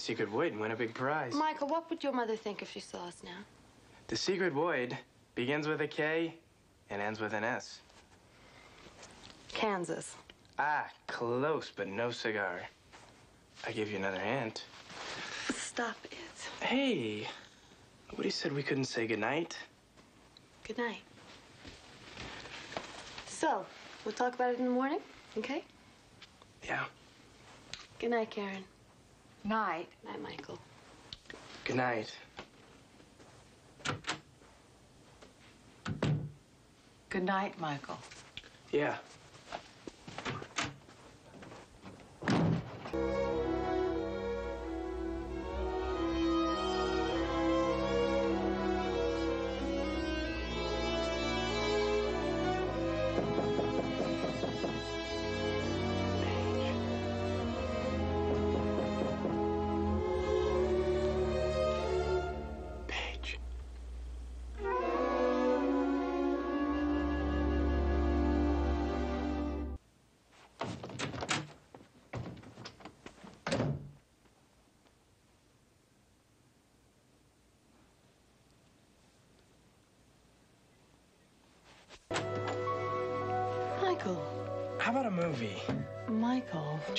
Speaker 4: Secret word and win a big prize.
Speaker 2: Michael, what would your mother think if she saw us now?
Speaker 4: The secret void begins with a K and ends with an S.
Speaker 2: Kansas.
Speaker 4: Ah, close, but no cigar. I give you another hint.
Speaker 2: Stop it.
Speaker 4: Hey, Woody said we couldn't say goodnight.
Speaker 2: Good night. So, we'll talk about it in the morning, okay?
Speaker 4: Yeah.
Speaker 2: Good night, Karen.
Speaker 10: Night.
Speaker 2: Night, Michael.
Speaker 4: Good night.
Speaker 10: Good night, Michael.
Speaker 4: Yeah.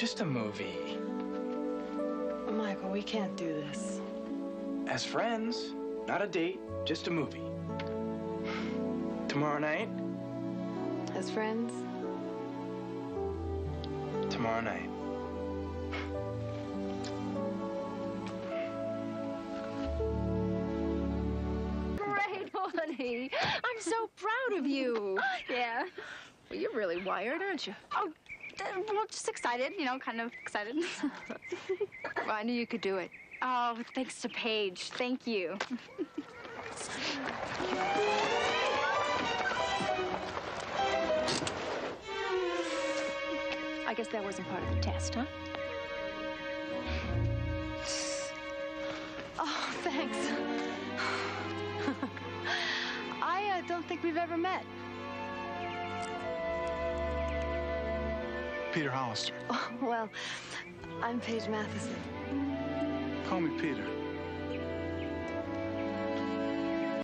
Speaker 4: Just a movie.
Speaker 2: Michael, we can't do this.
Speaker 4: As friends, not a date, just a movie. Tomorrow night?
Speaker 2: As friends?
Speaker 4: Tomorrow night.
Speaker 16: Great, honey. I'm so proud of you.
Speaker 8: Yeah.
Speaker 16: Well, you're really wired, aren't you?
Speaker 8: Oh, well, just excited, you know, kind of excited.
Speaker 16: Well, I knew you could do it.
Speaker 8: oh, thanks to Paige. Thank you.
Speaker 16: I guess that wasn't part of the test, huh?
Speaker 15: Oh, thanks. I uh, don't think we've ever met.
Speaker 17: Peter Hollister.
Speaker 15: Oh, well, I'm Paige Matheson.
Speaker 17: Call me Peter.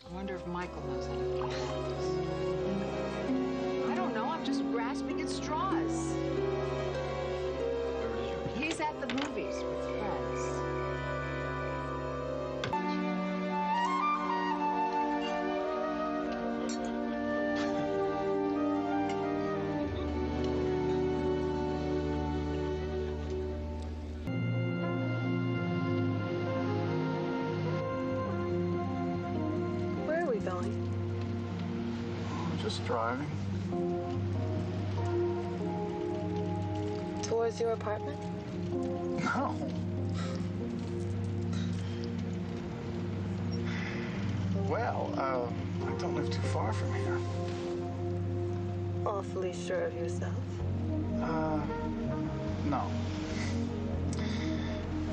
Speaker 10: I wonder if Michael knows how to I'm just
Speaker 17: driving.
Speaker 15: Towards your apartment?
Speaker 17: No. Well, uh, I don't live too far from here.
Speaker 2: Awfully sure of yourself.
Speaker 17: Uh, no.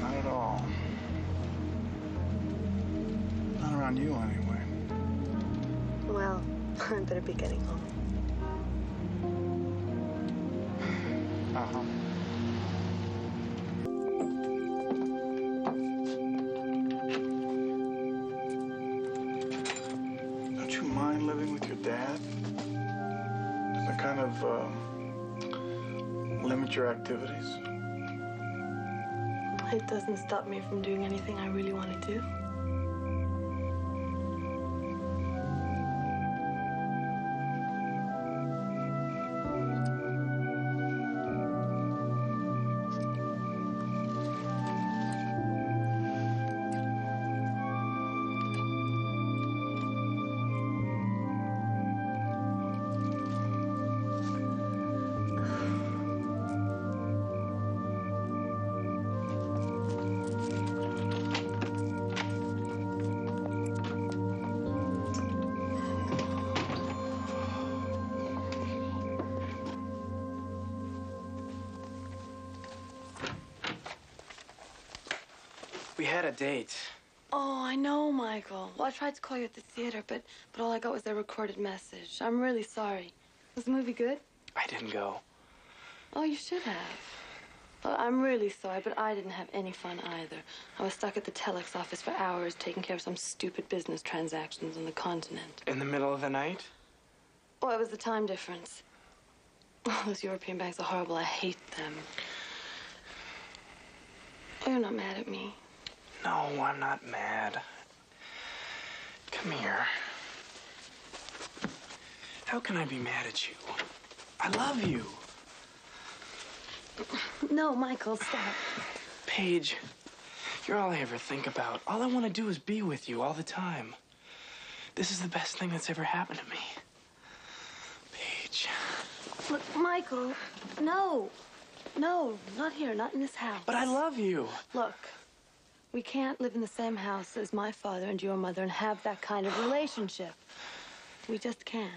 Speaker 17: Not at all. Not around you, anyway.
Speaker 2: Well, I better be getting home.
Speaker 17: Uh-huh. Don't you mind living with your dad? Does that kind of um, limit your activities?
Speaker 2: It doesn't stop me from doing anything I really want to do.
Speaker 4: Had a date.
Speaker 2: Oh, I know, Michael. Well, I tried to call you at the theater, but but all I got was their recorded message. I'm really sorry. Was the movie good?
Speaker 4: I didn't go.
Speaker 2: Oh, you should have. Well, I'm really sorry, but I didn't have any fun either. I was stuck at the telex office for hours taking care of some stupid business transactions on the continent.
Speaker 4: In the middle of the night?
Speaker 2: Oh, it was the time difference. Oh, those European banks are horrible. I hate them. Oh, you're not mad at me.
Speaker 4: No, I'm not mad. Come here. How can I be mad at you? I love you.
Speaker 2: No, Michael, stop.
Speaker 4: Paige, you're all I ever think about. All I want to do is be with you all the time. This is the best thing that's ever happened to me. Paige.
Speaker 2: Look, Michael, no. No, not here, not in this house.
Speaker 4: But I love you.
Speaker 2: Look, we can't live in the same house as my father and your mother and have that kind of relationship. We just can't.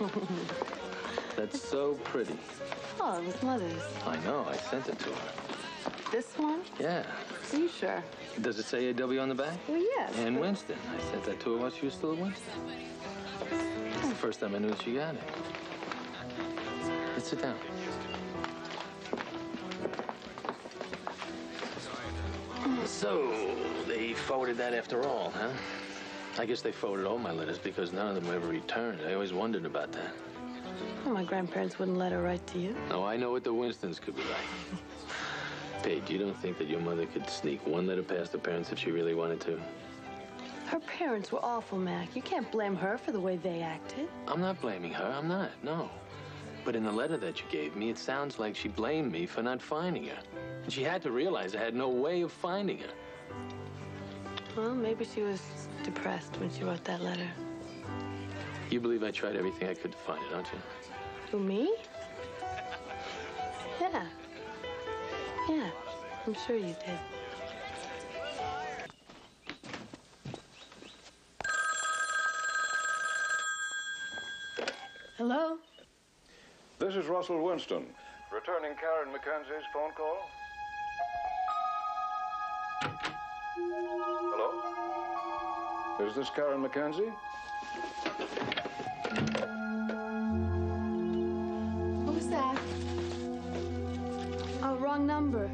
Speaker 5: That's so pretty.
Speaker 2: Oh, it was mother's.
Speaker 5: I know. I sent it to her.
Speaker 2: This one?
Speaker 5: Yeah.
Speaker 2: Are you sure?
Speaker 5: Does it say AW on the back?
Speaker 2: Well, yes.
Speaker 5: And Winston. I sent that to her while she was still at Winston. First time I knew she got it. Let's sit down. So, they forwarded that after all, huh? I guess they forwarded all my letters because none of them ever returned. I always wondered about that.
Speaker 2: Well, my grandparents wouldn't let her write to you.
Speaker 5: Oh, I know what the Winstons could be like. Paige, you don't think that your mother could sneak one letter past the parents if she really wanted to?
Speaker 2: Her parents were awful, Mac. You can't blame her for the way they acted.
Speaker 5: I'm not blaming her. I'm not. No. But in the letter that you gave me, it sounds like she blamed me for not finding her. And she had to realize I had no way of finding her.
Speaker 2: Well, maybe she was depressed when she wrote that letter.
Speaker 5: You believe I tried everything I could to find her, don't you?
Speaker 2: Who, me? Yeah. Yeah, I'm sure you did. Hello?
Speaker 3: This is Russell Winston, returning Karen Mackenzie's phone call. Hello? Is this Karen Mackenzie?
Speaker 2: Who's that? Oh, wrong number.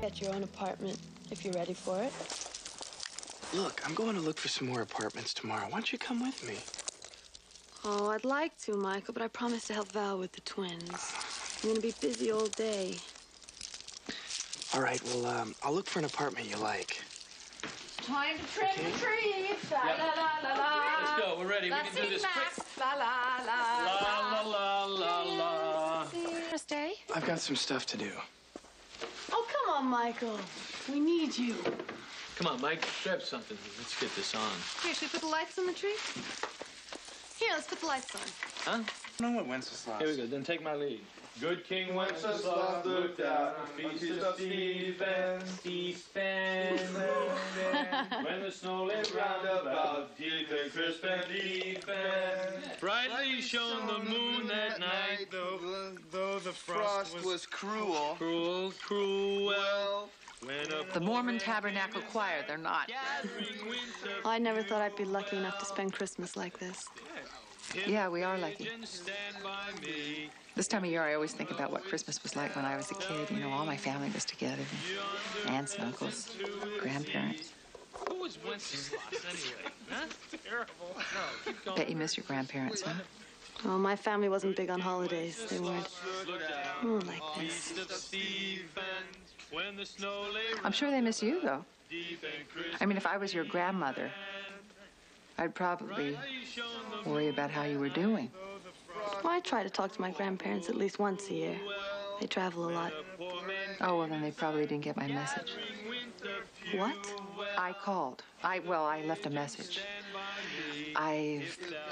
Speaker 2: Get your own apartment if you're ready for it.
Speaker 4: Look, I'm going to look for some more apartments tomorrow. Why don't you come with me?
Speaker 2: Oh, I'd like to, Michael, but I promised to help Val with the twins. I'm gonna be busy all day.
Speaker 4: All right, well, um, I'll look for an apartment you like.
Speaker 10: Time to trim the trees. La la la la la.
Speaker 5: Let's go. We're ready. We
Speaker 10: Let's
Speaker 5: can do
Speaker 10: see
Speaker 5: this
Speaker 10: Max. La la la
Speaker 5: La la la la la.
Speaker 2: Wanna stay?
Speaker 4: I've got some stuff to do.
Speaker 2: Oh, come on, Michael. We need you.
Speaker 5: Come on, Mike, grab something. Let's get this on.
Speaker 2: Here, should we put the lights on the tree? Here, let's put the lights on.
Speaker 5: Huh?
Speaker 4: know what Wenceslas.
Speaker 5: Here we go. Then take my lead. Good King Wenceslas looked out on the feast of Stephen, Stephen. when the snow lay round about, deep and crisp and deep and brightly shone the moon that night.
Speaker 18: Though, though the frost was cruel.
Speaker 5: Cruel, cruel. When a
Speaker 10: The Mormon Tabernacle Choir, they're not.
Speaker 2: I never thought I'd be lucky enough to spend Christmas like this.
Speaker 10: Yeah, we are lucky. This time of year, I always think about what Christmas was like when I was a kid. You know, all my family was together aunts and uncles, grandparents.
Speaker 5: Who was Wenceslas anyway? Huh? Terrible. No.
Speaker 10: Bet you miss your grandparents, huh?
Speaker 2: Oh, my family wasn't big on holidays. They weren't oh, like this.
Speaker 5: Feast of Stephen, when the snow lay
Speaker 10: I'm sure they miss you, though.
Speaker 5: deep and crisp.
Speaker 10: I mean, if I was your grandmother, I'd probably worry about how you were doing.
Speaker 2: Well, I try to talk to my grandparents at least once a year. They travel a lot.
Speaker 10: Oh, well, then they probably didn't get my message.
Speaker 2: What?
Speaker 10: I called. I, well, I left a message. I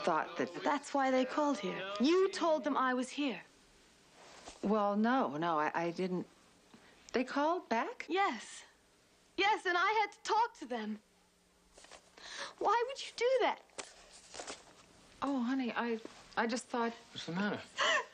Speaker 10: thought that,
Speaker 2: That's why they called here. You told them I was here.
Speaker 10: well, no, no, I, I didn't. They called back?
Speaker 2: Yes. Yes, and I had to talk to them. Why would you do that?
Speaker 10: Oh, honey, I, I just thought.
Speaker 5: What's the matter?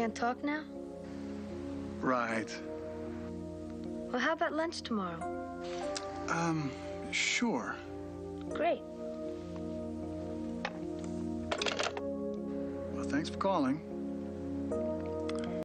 Speaker 2: can't talk now?
Speaker 17: Right.
Speaker 2: Well, how about lunch tomorrow?